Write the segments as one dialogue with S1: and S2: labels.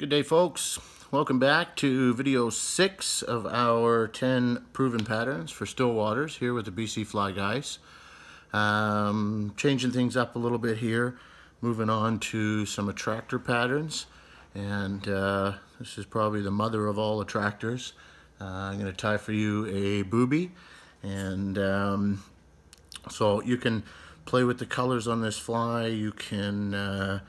S1: Good day folks. Welcome back to video 6 of our 10 proven patterns for still waters here with the BC Fly Guys. Um, changing things up a little bit here, moving on to some attractor patterns and uh, this is probably the mother of all attractors. Uh, I'm going to tie for you a booby and um, so you can play with the colors on this fly. You can uh,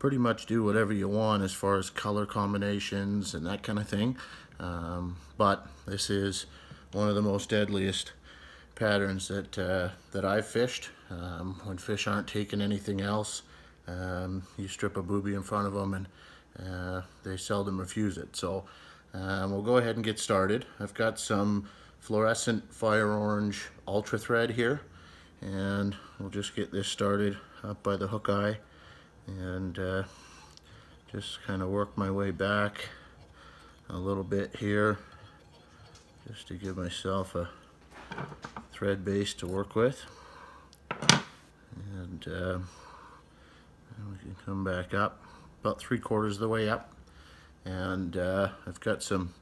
S1: pretty much do whatever you want as far as color combinations and that kind of thing. Um, but this is one of the most deadliest patterns that uh, that I've fished. Um, when fish aren't taking anything else, um, you strip a booby in front of them and uh, they seldom refuse it. So um, we'll go ahead and get started. I've got some fluorescent fire orange ultra thread here and we'll just get this started up by the hook eye and uh, just kind of work my way back a little bit here just to give myself a thread base to work with. And uh, we can come back up about three quarters of the way up. And uh, I've got some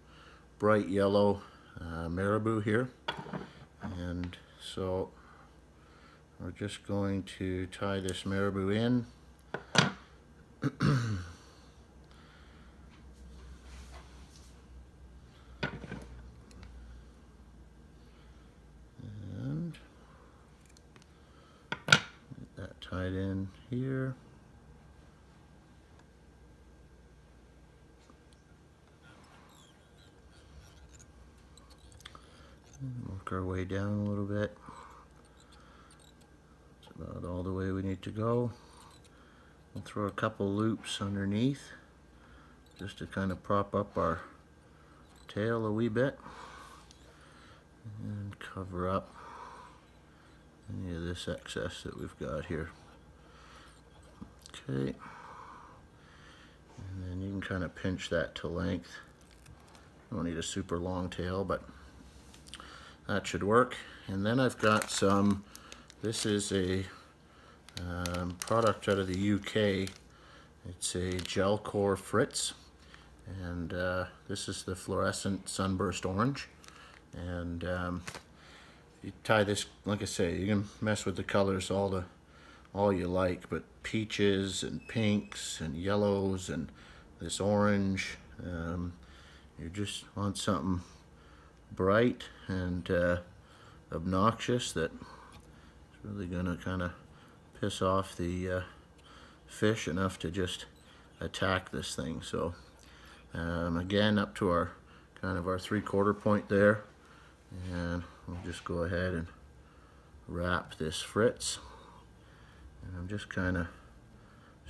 S1: bright yellow uh, marabou here. And so we're just going to tie this marabou in and get that tied in here. Work our way down a little bit. That's about all the way we need to go. We'll throw a couple loops underneath just to kind of prop up our tail a wee bit and cover up any of this excess that we've got here. Okay, and then you can kind of pinch that to length. Don't need a super long tail, but that should work. And then I've got some, this is a um, product out of the UK. It's a gel core fritz and uh, this is the fluorescent sunburst orange and um, you tie this like I say you can mess with the colors all the all you like but peaches and pinks and yellows and this orange um, you just want something bright and uh, obnoxious that is really gonna kind of piss off the uh, fish enough to just attack this thing. So um, again, up to our kind of our three quarter point there. And we'll just go ahead and wrap this fritz. And I'm just kind of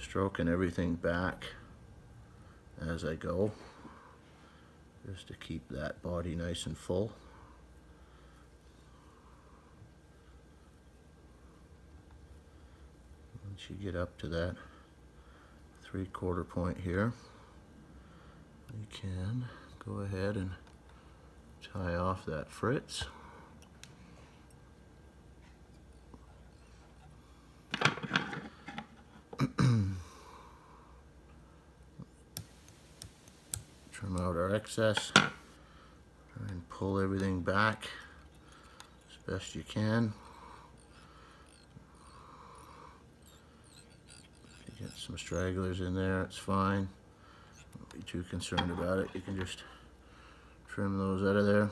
S1: stroking everything back as I go just to keep that body nice and full. Once you get up to that three quarter point here you can go ahead and tie off that fritz. Trim out our excess and pull everything back as best you can Get some stragglers in there, it's fine. Don't be too concerned about it. You can just trim those out of there.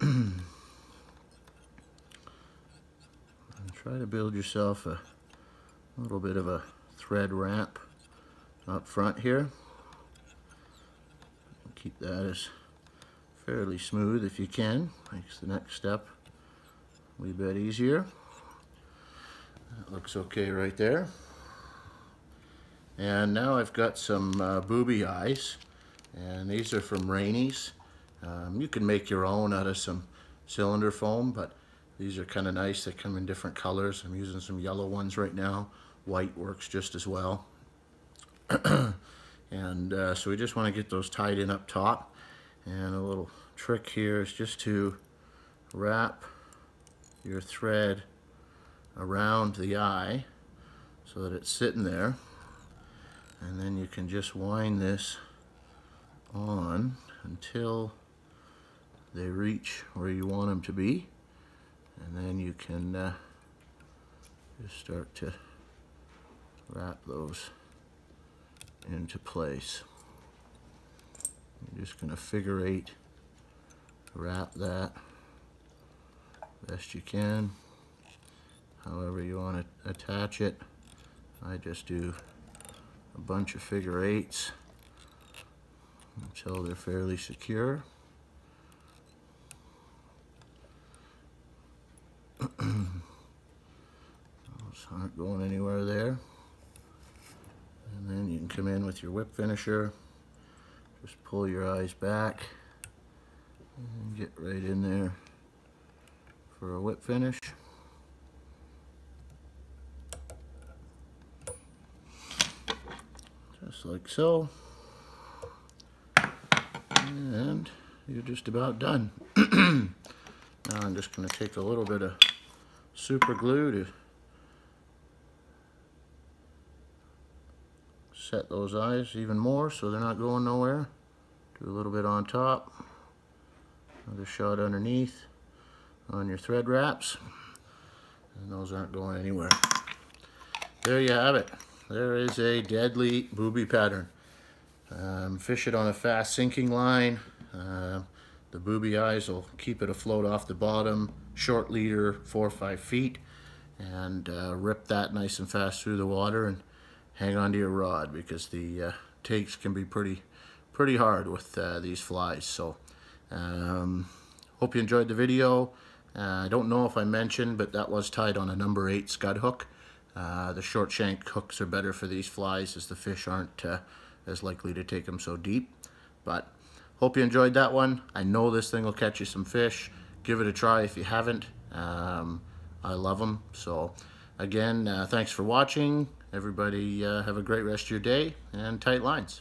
S1: and try to build yourself a little bit of a thread ramp up front here. Keep that as fairly smooth if you can. Makes the next step a wee bit easier. That looks okay right there. And now I've got some uh, booby eyes, and these are from Rainy's. Um, you can make your own out of some cylinder foam, but these are kind of nice. They come in different colors. I'm using some yellow ones right now. White works just as well. and uh, so we just want to get those tied in up top. And a little trick here is just to wrap your thread around the eye so that it's sitting there and then you can just wind this on until they reach where you want them to be and then you can uh, just start to wrap those into place. You're just going to figure eight wrap that best you can however you want to attach it I just do a bunch of figure eights until they're fairly secure Those aren't going anywhere there. And then you can come in with your whip finisher. Just pull your eyes back and get right in there for a whip finish. Just like so. And you're just about done. now I'm just going to take a little bit of super glue to set those eyes even more so they're not going nowhere. Do a little bit on top. Another shot underneath on your thread wraps. And those aren't going anywhere. There you have it. There is a deadly booby pattern. Um, fish it on a fast sinking line. Uh, the booby eyes will keep it afloat off the bottom, short leader, four or five feet, and uh, rip that nice and fast through the water and hang onto your rod because the uh, takes can be pretty pretty hard with uh, these flies. So um, hope you enjoyed the video. Uh, I don't know if I mentioned, but that was tied on a number eight scud hook. Uh, the short shank hooks are better for these flies as the fish aren't uh, as likely to take them so deep. But hope you enjoyed that one. I know this thing will catch you some fish. Give it a try if you haven't. Um, I love them. So again, uh, thanks for watching. Everybody uh, have a great rest of your day and tight lines.